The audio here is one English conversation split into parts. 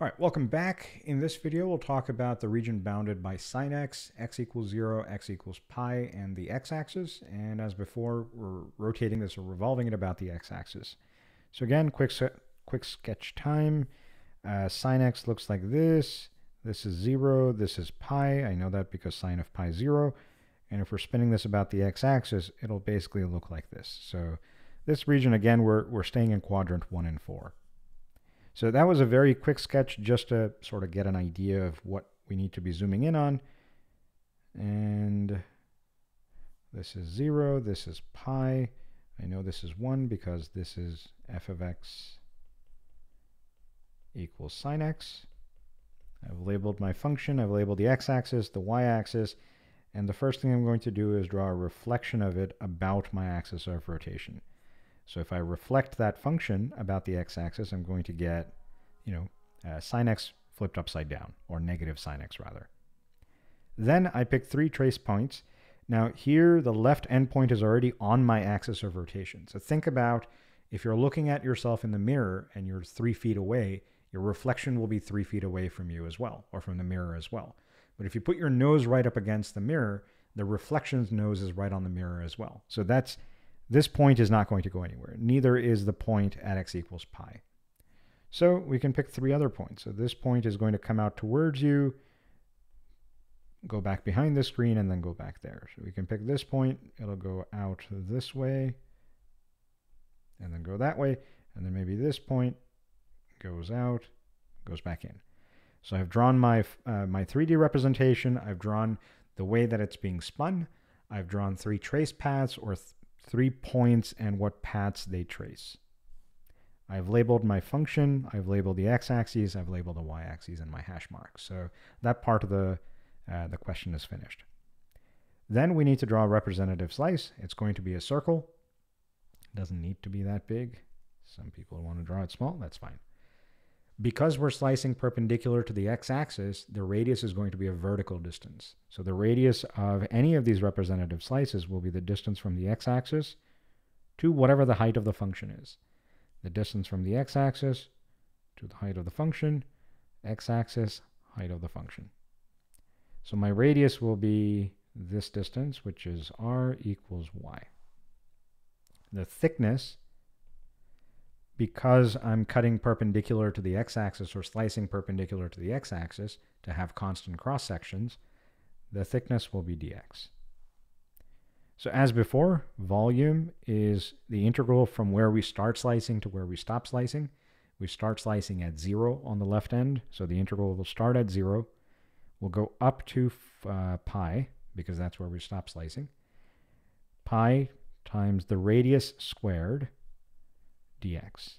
All right, welcome back. In this video, we'll talk about the region bounded by sine x, x equals 0, x equals pi, and the x-axis. And as before, we're rotating this or revolving it about the x-axis. So again, quick, quick sketch time. Uh, sine x looks like this. This is 0. This is pi. I know that because sine of pi is 0. And if we're spinning this about the x-axis, it'll basically look like this. So this region, again, we're, we're staying in quadrant 1 and 4. So that was a very quick sketch just to sort of get an idea of what we need to be zooming in on. And this is 0, this is pi. I know this is 1 because this is f of x equals sine x. I've labeled my function, I've labeled the x-axis, the y-axis, and the first thing I'm going to do is draw a reflection of it about my axis of rotation. So if I reflect that function about the x-axis, I'm going to get, you know, uh, sine x flipped upside down, or negative sine x rather. Then I pick three trace points. Now here, the left endpoint is already on my axis of rotation. So think about if you're looking at yourself in the mirror and you're three feet away, your reflection will be three feet away from you as well, or from the mirror as well. But if you put your nose right up against the mirror, the reflection's nose is right on the mirror as well. So that's this point is not going to go anywhere. Neither is the point at x equals pi. So we can pick three other points. So this point is going to come out towards you, go back behind the screen, and then go back there. So we can pick this point. It'll go out this way, and then go that way. And then maybe this point goes out, goes back in. So I've drawn my, uh, my 3D representation. I've drawn the way that it's being spun. I've drawn three trace paths or th three points and what paths they trace. I've labeled my function, I've labeled the x-axis, I've labeled the y-axis and my hash marks. So that part of the, uh, the question is finished. Then we need to draw a representative slice. It's going to be a circle. It doesn't need to be that big. Some people want to draw it small, that's fine. Because we're slicing perpendicular to the x-axis, the radius is going to be a vertical distance. So the radius of any of these representative slices will be the distance from the x-axis to whatever the height of the function is. The distance from the x-axis to the height of the function, x-axis, height of the function. So my radius will be this distance, which is r equals y. The thickness because I'm cutting perpendicular to the x-axis or slicing perpendicular to the x-axis to have constant cross-sections, the thickness will be dx. So as before, volume is the integral from where we start slicing to where we stop slicing. We start slicing at 0 on the left end, so the integral will start at 0. We'll go up to uh, pi, because that's where we stop slicing. Pi times the radius squared dx.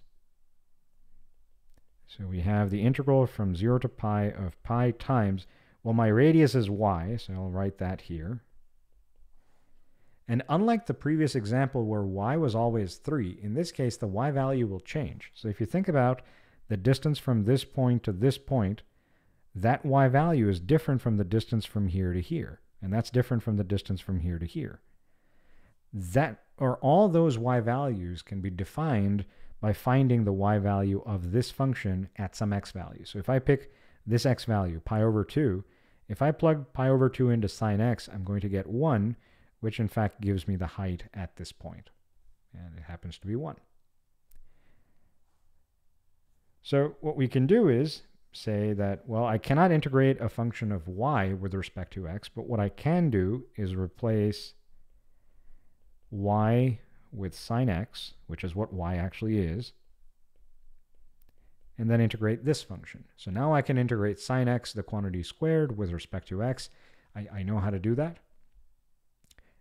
So we have the integral from 0 to pi of pi times, well, my radius is y, so I'll write that here. And unlike the previous example where y was always 3, in this case the y value will change. So if you think about the distance from this point to this point, that y value is different from the distance from here to here. And that's different from the distance from here to here that or all those y values can be defined by finding the y value of this function at some x value. So if I pick this x value, pi over 2, if I plug pi over 2 into sine x, I'm going to get 1, which in fact gives me the height at this point. And it happens to be 1. So what we can do is say that, well, I cannot integrate a function of y with respect to x, but what I can do is replace y with sine x, which is what y actually is, and then integrate this function. So now I can integrate sine x, the quantity squared, with respect to x. I, I know how to do that.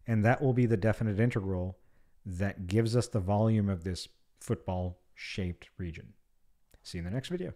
And that will be the definite integral that gives us the volume of this football-shaped region. See you in the next video.